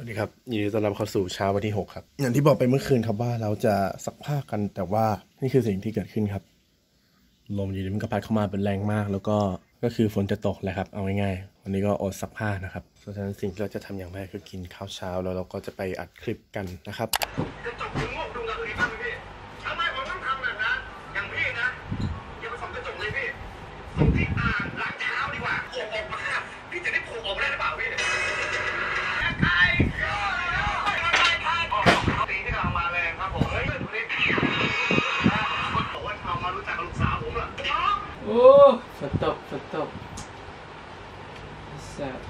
สวัสดีครับยินดีต้อนรับเข้าสู่เช้าวันที่ 6 ครับ อย่างที่บอกไปเมื่อคืนครับว่าเราจะซักผ้ากันแต่ว่านี่คือสิ่งที่เกิดขึ้นครับ ลมอยู่ดีมันก็พัดเข้ามาเป็นแรงมาก แล้วก็ก็คือฝนจะตกแหละครับ เอาง่ายๆวันนี้ก็อดซักผ้านะครับเพราะฉะนั้นสิ่งที่เราจะทำอย่างแรกคือกินข้าวเช้าแล้วเราก็จะไปอัดคลิปกันนะครับ โอ้ฝนตกฝนตกแซ่บอั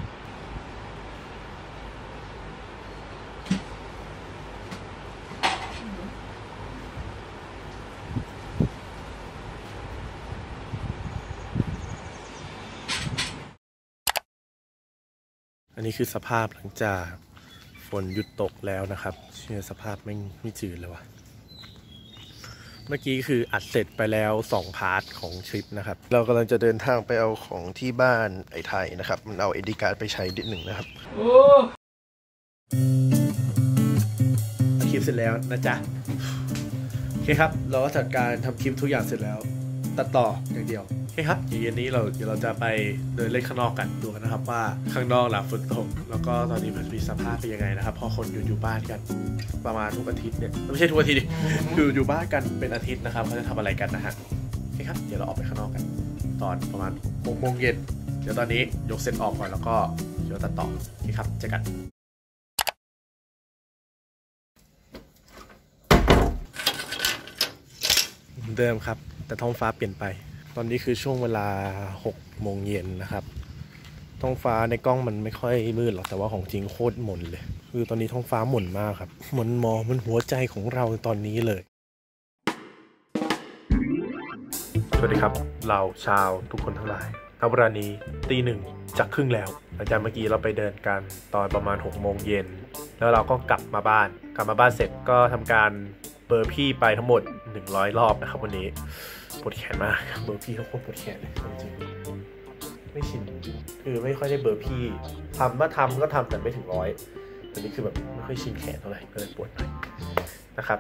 นนี้คือสภาพหลังจากฝนหยุดตกแล้วนะครับ เชื่อสภาพไม่ไม่จืดเลยว่ะ เมื่อกี้คืออัดเสร็จไปแล้ว2 part ของทริปนะครับ เรากำลังจะเดินทางไปเอาของที่บ้านไอ้ไทยนะครับ มันเอา SD card ไปใช้นิดหนึ่งนะครับโอ้คลิปเสร็จแล้วนะจ๊ะ โอเคครับ เราก็จัดการทำคลิปทุกอย่างเสร็จแล้ว ตัดต่ออย่างเดียวโอเคครับเย็นนี้เราเดี๋ยวเราจะไปเดินเล่นข้างนอกกันดูกันนะครับว่าข้างนอกหลังฝนตกแล้วก็ตอนนี้มันมีสภาพเป็นยังไงนะครับเพราะคนอยู่อยู่บ้านกันประมาณทุกอาทิตย์เนี่ยไม่ใช่ทุกอาทิตย์ดิคืออยู่บ้านกันเป็นอาทิตย์นะครับเขาจะทำอะไรกันนะฮะโอเคครับ เดี๋ยวเราออกไปข้างนอกกัน ตอนประมาณหกโมงเย็นเดี๋ยวตอนนี้ยกเซตออกก่อนแล้วก็เดี๋ยวตัดต่อโอเคครับเจอกันเดิมครับ แต่ท้องฟ้าเปลี่ยนไป ตอนนี้คือช่วงเวลา6โมงเย็นนะครับ ท้องฟ้าในกล้องมันไม่ค่อยมืดหรอกแต่ว่าของจริงโคตรหม่นเลย คือตอนนี้ท้องฟ้าหม่นมากครับหม่นมอมันหัวใจของเราตอนนี้เลย สวัสดีครับ เราชาวทุกคนทั้งหลายณเวลานี้ตีหนึ่งจากครึ่งแล้วหลังจากเมื่อกี้เราไปเดินกันตอนประมาณ6โมงเย็นแล้วเราก็กลับมาบ้าน กลับมาบ้านเสร็จก็ทำการเบอร์พี่ไปทั้งหมด 100รอบนะครับ วันนี้ปวดแขนมากเบอร์พี่เขาโคตรปวดแขนเลยจริงไม่ชินคือไม่ค่อยได้เบอร์พี่ทำว่าทำก็ทำแต่ไม่ถึงร้อยอันนี้คือแบบไม่ค่อยชินแขนเท่าไหร่ก็เลยปวดหน่อยนะครับ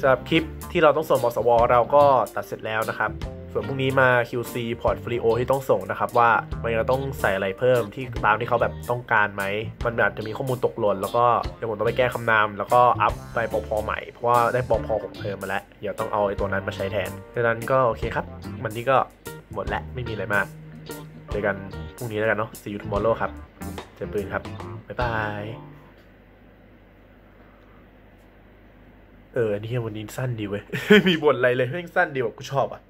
สำหรับคลิปที่เราต้องส่งมสวเราก็ตัดเสร็จแล้วนะครับ ส่วนพรุ่งนี้มา QC Portfolio ที่ต้องส่งนะครับ ว่ามันเราต้องใส่อะไรเพิ่มที่ตามที่เขาแบบต้องการไหม มันอาจจะมีข้อมูลตกหล่นแล้วก็เดี๋ยวผมต้องไปแก้คำนาม แล้วก็อัพไปปพใหม่ เพราะว่าได้ปพของเทอมมาแล้ว เดี๋ยวต้องเอาไอ้ตัวนั้นมาใช้แทนดังนั้นก็โอเคครับ วันนี้ก็หมดแล้วไม่มีอะไรมากเจอกันพรุ่งนี้แล้วกันเนาะ See you tomorrow ครับ เจอปืนครับ บ๊ายบาย เออ อันนี้วันนี้สั้นดีเว้ย มีบทอะไรเลยแม่งสั้นดีกว่ากูชอบอะ